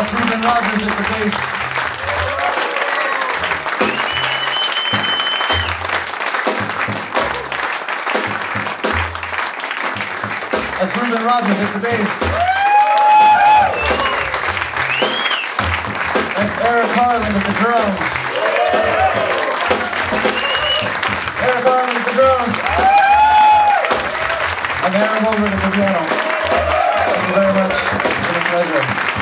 That's Reuben Rogers at the bass. That's Reuben Rogers at the bass. That's Eric Harland at the drums. Eric Harland at the drums. I'm Aaron Goldberg at the piano. Thank you very much. It's been a pleasure.